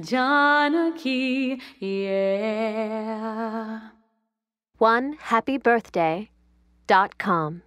Janaki, yeah. One happy birthday dot com.